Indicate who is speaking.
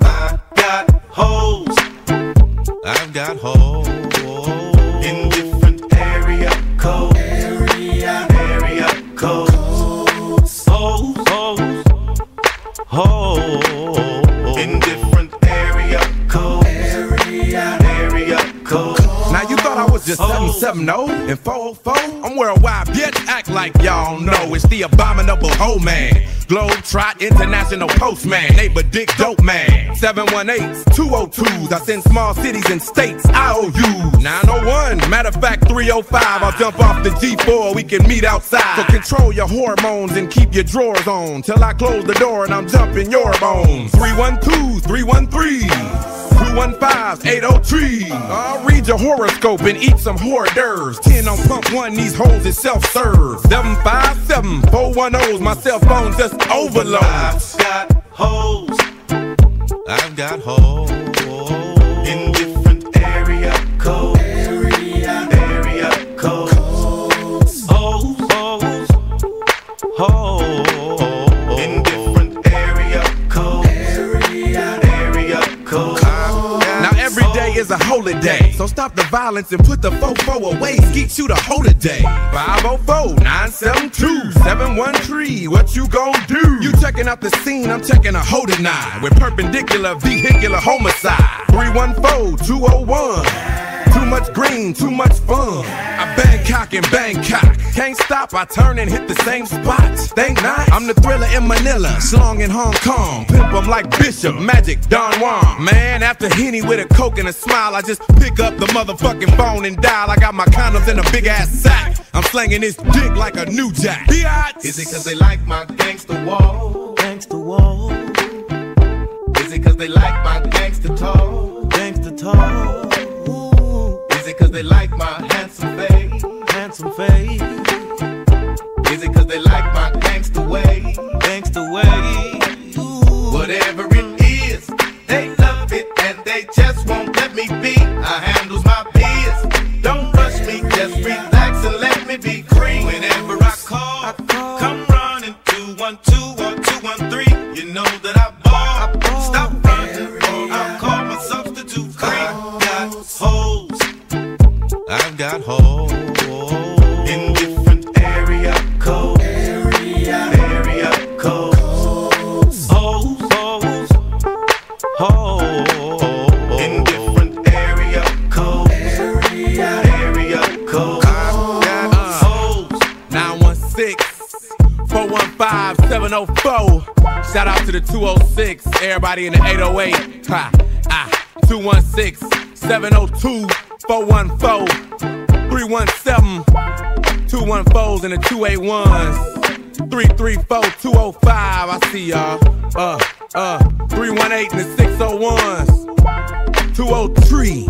Speaker 1: I got holes.
Speaker 2: I've got hoes
Speaker 3: you thought I was just 770 and 404? I'm worldwide, bitch. Act like y'all know it's the abominable hoe man. Globe Trot International Postman, neighbor Dick Dope Man. 718s, 202s. I send small cities and states IOUs. 901, matter of fact 305. I'll jump off the G4, we can meet outside. So control your hormones and keep your drawers on till I close the door and I'm jumping your bones. 312, 313. 215 803. I'll read your horoscope and eat some hors d'oeuvres. 10 on pump one, these hoes is self serve. 757 410's my cell phone just overload.
Speaker 1: I've got hoes
Speaker 2: I've got hoes
Speaker 1: in
Speaker 3: is a holiday. So stop the violence and put the fofo away. Skeet you the whole day. 504-972-713. What you gon' do? You checking out the scene, I'm checking a hold nine. With perpendicular vehicular homicide. 314-201. Too much green, too much fun. I Bangkok and Bangkok. Can't stop, I turn and hit the same spot. Think not. I'm the thriller in Manila, slong in Hong Kong. Pimp 'em like Bishop, Magic, Don Juan. Man, after Henny with a coke and a smile, I just pick up the motherfucking phone and dial. I got my condoms in a big ass sack. I'm slanging this dick like a new jack.
Speaker 1: Is it cause they like my gangster wall?
Speaker 2: Gangsta wall,
Speaker 1: Is it cause they like my gangster talk?
Speaker 2: gangsta talk
Speaker 1: Is it cause they like my handsome face?
Speaker 2: Handsome face,
Speaker 1: 212 or 213. You know that I ball. Stop running I'll call my substitute free. Got hoes
Speaker 2: I've got hoes
Speaker 1: in different area codes. Area, area codes.
Speaker 2: hoes, hoes, hoes
Speaker 3: 415 704. Shout out to the 206. Everybody in the 808. Ha, ah, 216 702 414 317 214s and the 281s. 334 205. I see y'all. Uh, uh, 318 and the 601s. 203